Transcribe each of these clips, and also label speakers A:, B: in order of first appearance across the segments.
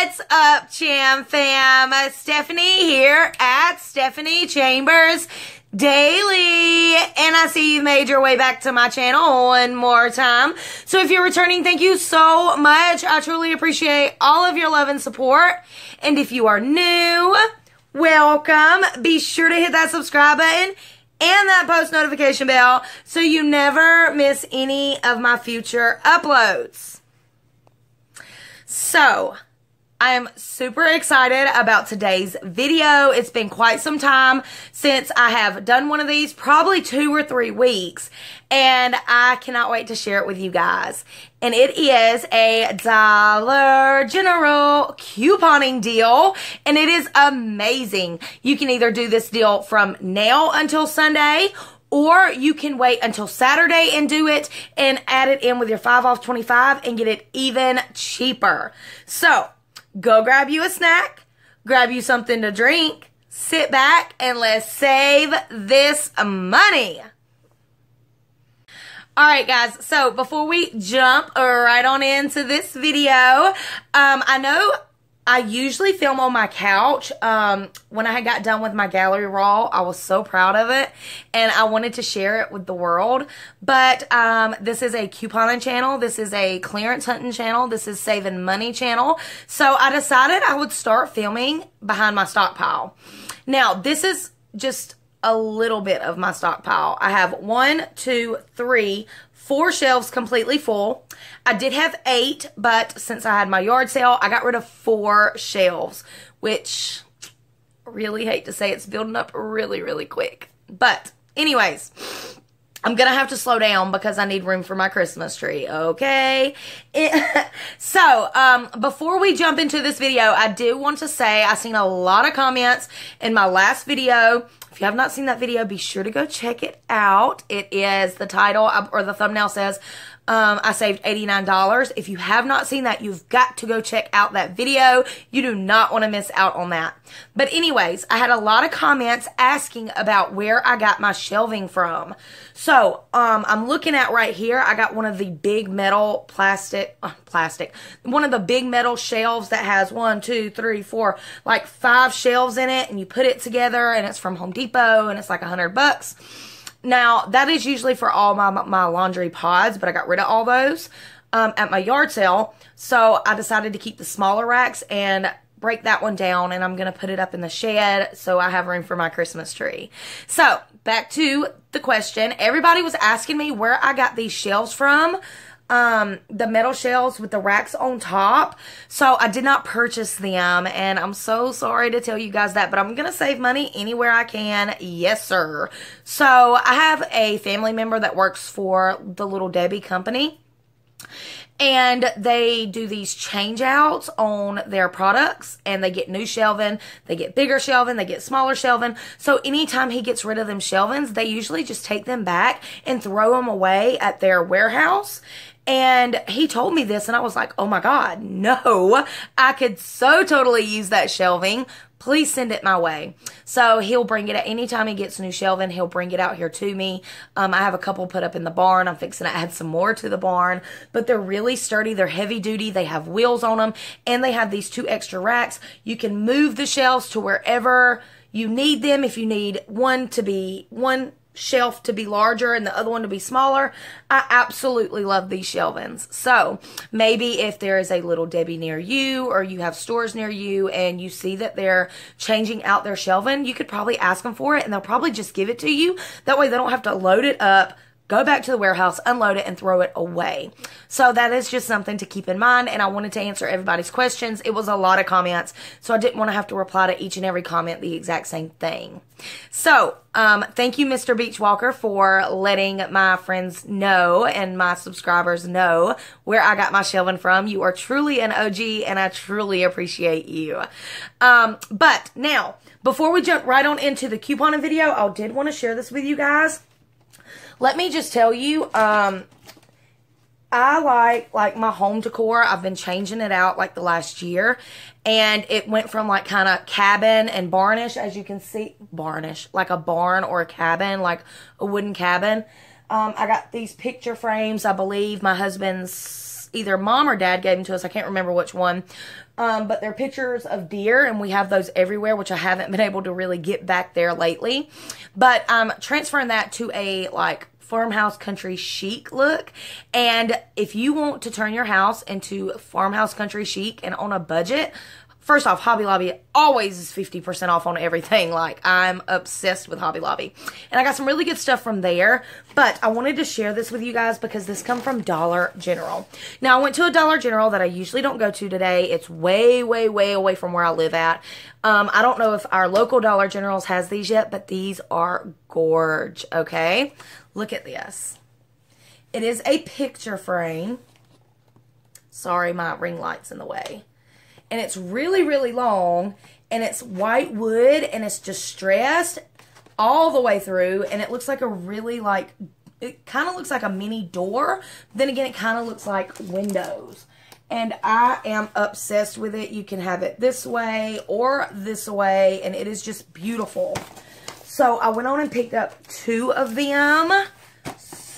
A: What's up, Cham Fam? Stephanie here at Stephanie Chambers Daily. And I see you made your way back to my channel one more time. So if you're returning, thank you so much. I truly appreciate all of your love and support. And if you are new, welcome. Be sure to hit that subscribe button and that post notification bell so you never miss any of my future uploads. So, I am super excited about today's video. It's been quite some time since I have done one of these, probably two or three weeks, and I cannot wait to share it with you guys. And it is a Dollar General couponing deal, and it is amazing. You can either do this deal from now until Sunday, or you can wait until Saturday and do it and add it in with your 5 off 25 and get it even cheaper. So, go grab you a snack, grab you something to drink, sit back, and let's save this money. All right, guys. So before we jump right on into this video, um, I know I usually film on my couch. Um, when I got done with my gallery raw, I was so proud of it and I wanted to share it with the world. But um, this is a couponing channel. This is a clearance hunting channel. This is saving money channel. So I decided I would start filming behind my stockpile. Now, this is just a little bit of my stockpile. I have one, two, three, four shelves completely full. I did have eight, but since I had my yard sale, I got rid of four shelves, which really hate to say it's building up really, really quick. But anyways, I'm gonna have to slow down because I need room for my Christmas tree, okay? So, um, before we jump into this video, I do want to say I seen a lot of comments in my last video if you have not seen that video, be sure to go check it out. It is the title or the thumbnail says, um, I saved $89. If you have not seen that, you've got to go check out that video. You do not want to miss out on that. But anyways, I had a lot of comments asking about where I got my shelving from. So, um, I'm looking at right here. I got one of the big metal plastic, uh, plastic, one of the big metal shelves that has one, two, three, four, like five shelves in it and you put it together and it's from Home Depot and it's like a hundred bucks. Now, that is usually for all my, my laundry pods, but I got rid of all those um, at my yard sale. So I decided to keep the smaller racks and break that one down and I'm going to put it up in the shed so I have room for my Christmas tree. So back to the question. Everybody was asking me where I got these shelves from um, the metal shelves with the racks on top. So I did not purchase them and I'm so sorry to tell you guys that, but I'm to save money anywhere I can. Yes, sir. So I have a family member that works for the Little Debbie company and they do these change outs on their products and they get new shelving they get bigger shelving they get smaller shelving so anytime he gets rid of them shelvings they usually just take them back and throw them away at their warehouse and he told me this, and I was like, oh my God, no, I could so totally use that shelving. Please send it my way. So he'll bring it at anytime he gets new shelving, he'll bring it out here to me. Um, I have a couple put up in the barn. I'm fixing to add some more to the barn, but they're really sturdy. They're heavy duty. They have wheels on them, and they have these two extra racks. You can move the shelves to wherever you need them. If you need one to be one shelf to be larger and the other one to be smaller. I absolutely love these shelvings. So maybe if there is a little Debbie near you or you have stores near you and you see that they're changing out their shelving, you could probably ask them for it and they'll probably just give it to you. That way they don't have to load it up go back to the warehouse, unload it, and throw it away. So that is just something to keep in mind. And I wanted to answer everybody's questions. It was a lot of comments, so I didn't want to have to reply to each and every comment the exact same thing. So, um, thank you, Mr. Beachwalker, for letting my friends know and my subscribers know where I got my shelving from. You are truly an OG, and I truly appreciate you. Um, but now, before we jump right on into the couponing video, I did want to share this with you guys. Let me just tell you, um, I like like my home decor. I've been changing it out like the last year, and it went from like kind of cabin and barnish, as you can see, barnish like a barn or a cabin, like a wooden cabin. Um, I got these picture frames. I believe my husband's either mom or dad gave them to us. I can't remember which one. Um, but they're pictures of deer, and we have those everywhere, which I haven't been able to really get back there lately. But I'm transferring that to a like farmhouse country chic look. And if you want to turn your house into farmhouse country chic and on a budget, First off, Hobby Lobby always is 50% off on everything. Like, I'm obsessed with Hobby Lobby. And I got some really good stuff from there. But I wanted to share this with you guys because this come from Dollar General. Now, I went to a Dollar General that I usually don't go to today. It's way, way, way away from where I live at. Um, I don't know if our local Dollar Generals has these yet, but these are gorge, okay? Look at this. It is a picture frame. Sorry, my ring light's in the way and it's really, really long and it's white wood and it's distressed all the way through and it looks like a really like it kind of looks like a mini door then again it kind of looks like windows and I am obsessed with it. You can have it this way or this way, and it is just beautiful. So I went on and picked up two of them.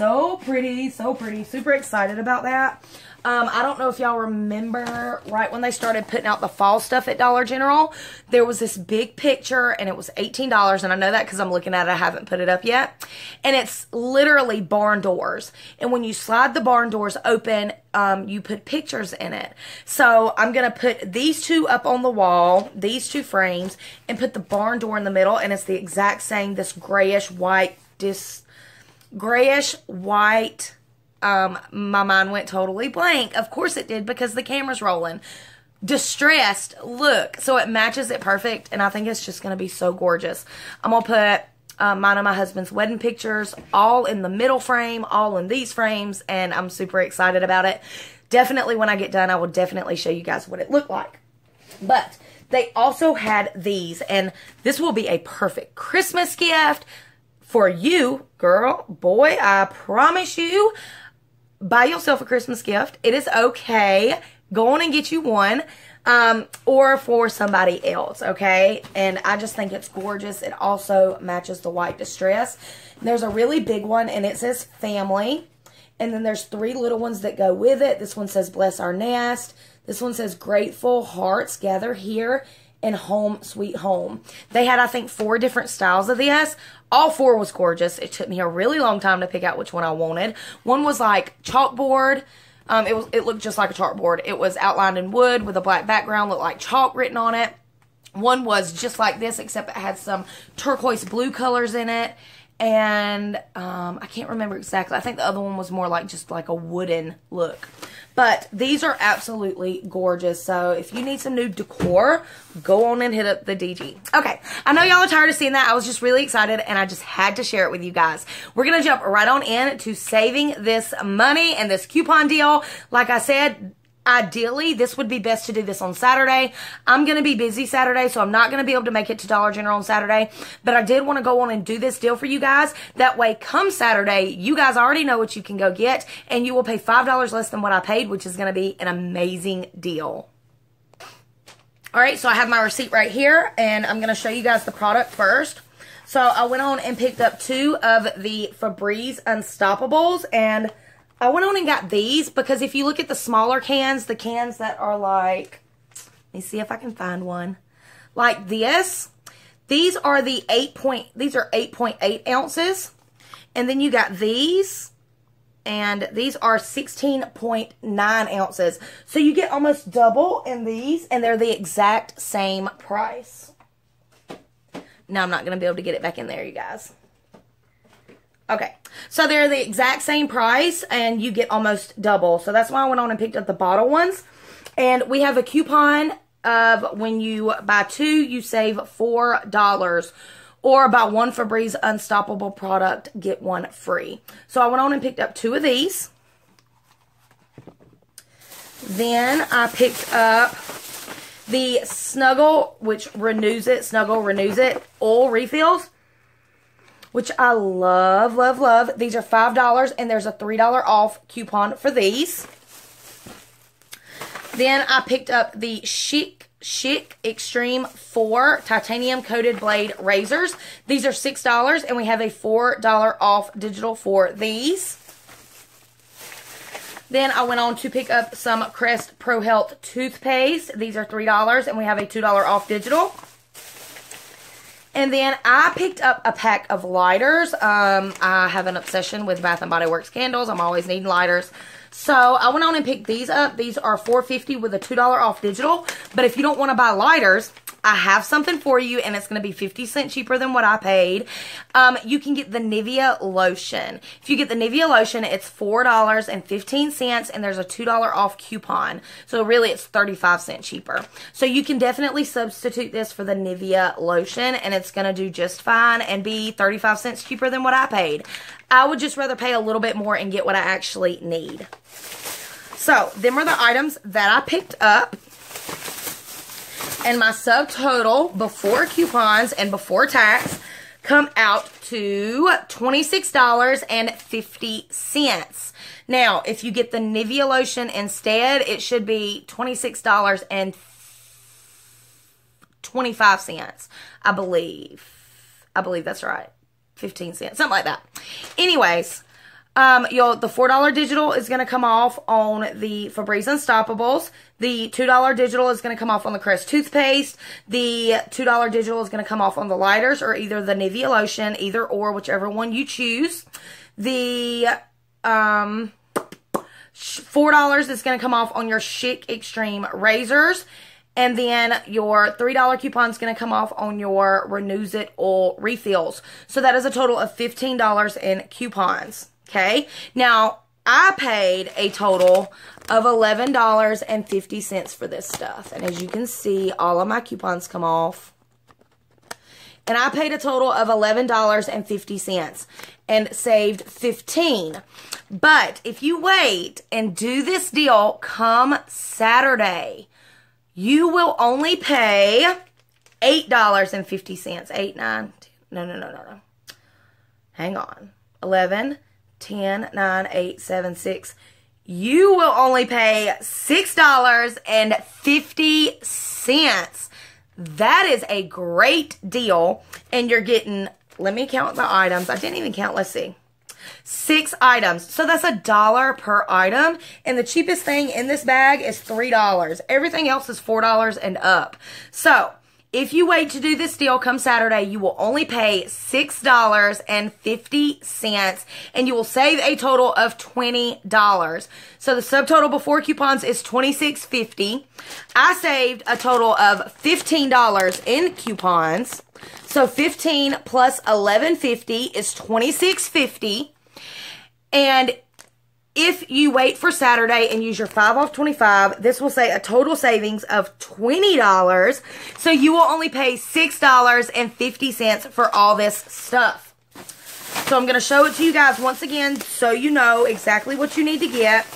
A: So pretty, so pretty. Super excited about that. Um, I don't know if y'all remember right when they started putting out the fall stuff at Dollar General, there was this big picture and it was $18. And I know that because I'm looking at it. I haven't put it up yet. And it's literally barn doors. And when you slide the barn doors open, um, you put pictures in it. So I'm going to put these two up on the wall, these two frames, and put the barn door in the middle. And it's the exact same, this grayish white, this grayish white um, my mind went totally blank. Of course it did because the camera's rolling. Distressed look. So it matches it perfect. And I think it's just going to be so gorgeous. I'm going to put um, mine and my husband's wedding pictures all in the middle frame, all in these frames. And I'm super excited about it. Definitely when I get done, I will definitely show you guys what it looked like. But they also had these. And this will be a perfect Christmas gift for you, girl, boy. I promise you buy yourself a Christmas gift. It is okay. Go on and get you one. Um, or for somebody else, okay? And I just think it's gorgeous. It also matches the white distress. There's a really big one, and it says family. And then there's three little ones that go with it. This one says bless our nest. This one says grateful hearts gather here and Home Sweet Home. They had, I think, four different styles of this. All four was gorgeous. It took me a really long time to pick out which one I wanted. One was like chalkboard. Um, it was it looked just like a chalkboard. It was outlined in wood with a black background, looked like chalk written on it. One was just like this, except it had some turquoise blue colors in it and um, I can't remember exactly. I think the other one was more like just like a wooden look. But these are absolutely gorgeous. So if you need some new decor, go on and hit up the DG. Okay, I know y'all are tired of seeing that. I was just really excited and I just had to share it with you guys. We're going to jump right on in to saving this money and this coupon deal. Like I said, Ideally, this would be best to do this on Saturday. I'm going to be busy Saturday, so I'm not going to be able to make it to Dollar General on Saturday. But I did want to go on and do this deal for you guys. That way, come Saturday, you guys already know what you can go get, and you will pay $5 less than what I paid, which is going to be an amazing deal. All right, so I have my receipt right here, and I'm going to show you guys the product first. So I went on and picked up two of the Febreze Unstoppables, and I went on and got these because if you look at the smaller cans, the cans that are like, let me see if I can find one, like this, these are the 8 point, these are 8.8 .8 ounces. And then you got these, and these are 16.9 ounces. So you get almost double in these, and they're the exact same price. Now I'm not going to be able to get it back in there, you guys. Okay, so they're the exact same price and you get almost double. So that's why I went on and picked up the bottle ones. And we have a coupon of when you buy two, you save $4 or buy one Febreze Unstoppable product, get one free. So I went on and picked up two of these. Then I picked up the Snuggle, which Renuzit, Snuggle Renuzit, oil refills which I love, love, love. These are $5 and there's a $3 off coupon for these. Then I picked up the Schick Schick Extreme 4 titanium coated blade razors. These are $6 and we have a $4 off digital for these. Then I went on to pick up some Crest Pro Health toothpaste. These are $3 and we have a $2 off digital. And then I picked up a pack of lighters. Um, I have an obsession with Bath & Body Works candles. I'm always needing lighters. So I went on and picked these up. These are $4.50 with a $2 off digital. But if you don't want to buy lighters, I have something for you and it's going to be 50 cents cheaper than what I paid. Um, you can get the Nivea lotion. If you get the Nivea lotion, it's $4.15 and there's a $2 off coupon. So really it's 35 cents cheaper. So you can definitely substitute this for the Nivea lotion and it's going to do just fine and be 35 cents cheaper than what I paid. I would just rather pay a little bit more and get what I actually need. So, them are the items that I picked up. And my subtotal before coupons and before tax come out to $26.50. Now, if you get the Nivea lotion instead, it should be $26.25, I believe. I believe that's right. 15 cents, something like that. Anyways, um, you'll, the $4 digital is going to come off on the Febreze Unstoppables. The $2 digital is going to come off on the Crest toothpaste. The $2 digital is going to come off on the lighters or either the Nivea lotion, either or, whichever one you choose. The, um, $4 is going to come off on your Schick Extreme razors. And then your $3 coupon is going to come off on your Renuzit oil refills. So that is a total of $15 in coupons. Okay. Now, I paid a total of $11.50 for this stuff. And as you can see, all of my coupons come off. And I paid a total of $11.50 and saved 15 But if you wait and do this deal come Saturday, you will only pay $8.50. 8, 9, 10, no, no, no, no, no. Hang on. 11, 10, 9, 8, 7, 6. You will only pay $6.50. That is a great deal. And you're getting, let me count the items. I didn't even count. Let's see six items. So that's a dollar per item. And the cheapest thing in this bag is $3. Everything else is $4 and up. So if you wait to do this deal come Saturday, you will only pay $6.50 and you will save a total of $20. So the subtotal before coupons is $26.50. I saved a total of $15 in coupons. So 15 plus 1150 is 2650. And if you wait for Saturday and use your 5 off 25, this will say a total savings of $20. So you will only pay $6.50 for all this stuff. So I'm going to show it to you guys once again so you know exactly what you need to get.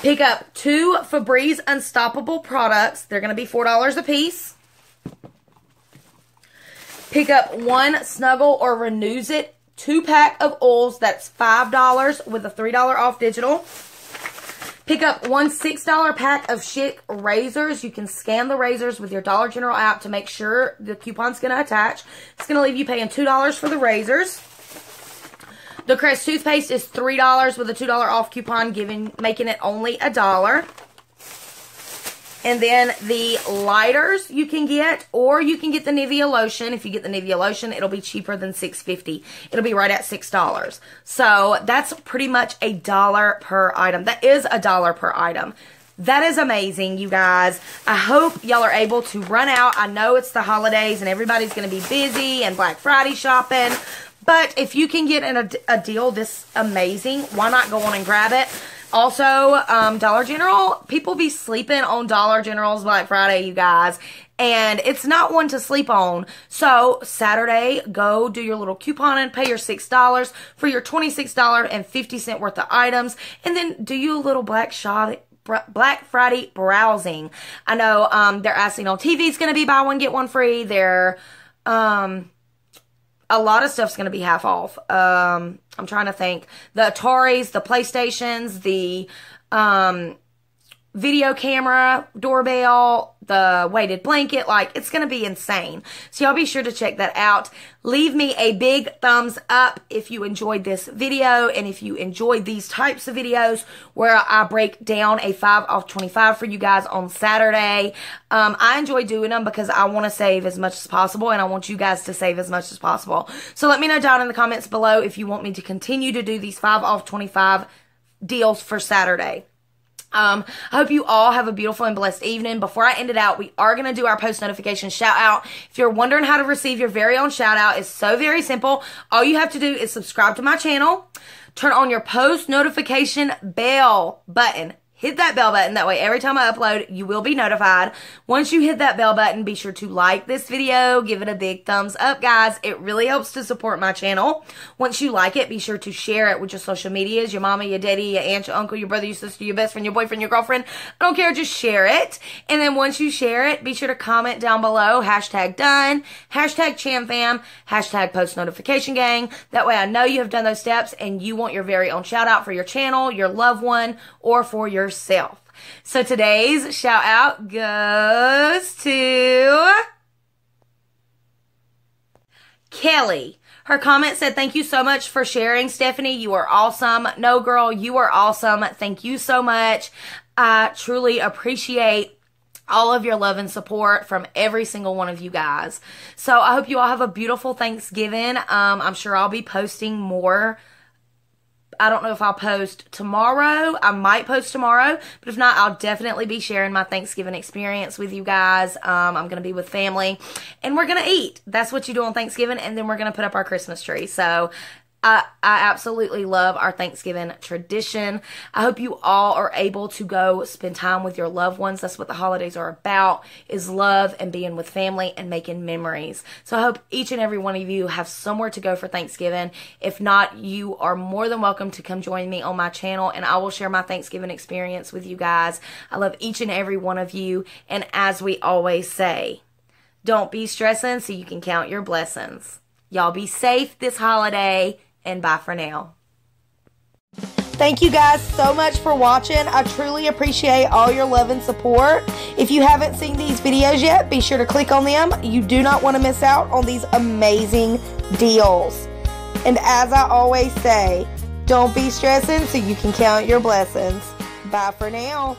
A: Pick up two Febreze Unstoppable products. They're going to be $4 a piece. Pick up one Snuggle or Renuzit two pack of oils. That's $5 with a $3 off digital. Pick up one $6 pack of Schick razors. You can scan the razors with your Dollar General app to make sure the coupon's going to attach. It's going to leave you paying $2 for the razors. The Crest toothpaste is $3 with a $2 off coupon, giving making it only a dollar. And then the lighters you can get, or you can get the Nivea lotion. If you get the Nivea lotion, it'll be cheaper than six fifty. It'll be right at $6. So that's pretty much a dollar per item. That is a dollar per item. That is amazing, you guys. I hope y'all are able to run out. I know it's the holidays and everybody's going to be busy and Black Friday shopping. But if you can get a, a deal this amazing, why not go on and grab it? Also, um, Dollar General, people be sleeping on Dollar General's Black Friday, you guys. And it's not one to sleep on. So, Saturday, go do your little coupon and pay your $6 for your $26.50 worth of items. And then do you a little Black shot Black Friday browsing. I know um, they're asking on TV is going to be buy one get one free. They're um, a lot of stuff's going to be half off. Um, I'm trying to think. The Ataris, the PlayStations, the um, video camera, doorbell, the weighted blanket. Like, it's going to be insane. So y'all be sure to check that out. Leave me a big thumbs up if you enjoyed this video and if you enjoyed these types of videos where I break down a 5 off 25 for you guys on Saturday. Um, I enjoy doing them because I want to save as much as possible and I want you guys to save as much as possible. So let me know down in the comments below if you want me to continue to do these 5 off 25 deals for Saturday. Um, I hope you all have a beautiful and blessed evening. Before I end it out, we are going to do our post notification shout out. If you're wondering how to receive your very own shout out, it's so very simple. All you have to do is subscribe to my channel, turn on your post notification bell button hit that bell button. That way, every time I upload, you will be notified. Once you hit that bell button, be sure to like this video, give it a big thumbs up, guys. It really helps to support my channel. Once you like it, be sure to share it with your social medias, your mama, your daddy, your aunt, your uncle, your brother, your sister, your best friend, your boyfriend, your girlfriend. I don't care, just share it. And then once you share it, be sure to comment down below, hashtag done, hashtag chamfam, hashtag post notification gang. That way I know you have done those steps and you want your very own shout out for your channel, your loved one, or for your yourself. So today's shout out goes to Kelly. Her comment said, Thank you so much for sharing, Stephanie. You are awesome. No, girl, you are awesome. Thank you so much. I truly appreciate all of your love and support from every single one of you guys. So I hope you all have a beautiful Thanksgiving. Um, I'm sure I'll be posting more I don't know if I'll post tomorrow. I might post tomorrow, but if not, I'll definitely be sharing my Thanksgiving experience with you guys. Um, I'm going to be with family and we're going to eat. That's what you do on Thanksgiving. And then we're going to put up our Christmas tree. So I, I absolutely love our Thanksgiving tradition. I hope you all are able to go spend time with your loved ones. That's what the holidays are about is love and being with family and making memories. So I hope each and every one of you have somewhere to go for Thanksgiving. If not, you are more than welcome to come join me on my channel and I will share my Thanksgiving experience with you guys. I love each and every one of you. And as we always say, don't be stressing so you can count your blessings. Y'all be safe this holiday and bye for now. Thank you guys so much for watching. I truly appreciate all your love and support. If you haven't seen these videos yet, be sure to click on them. You do not want to miss out on these amazing deals. And as I always say, don't be stressing so you can count your blessings. Bye for now.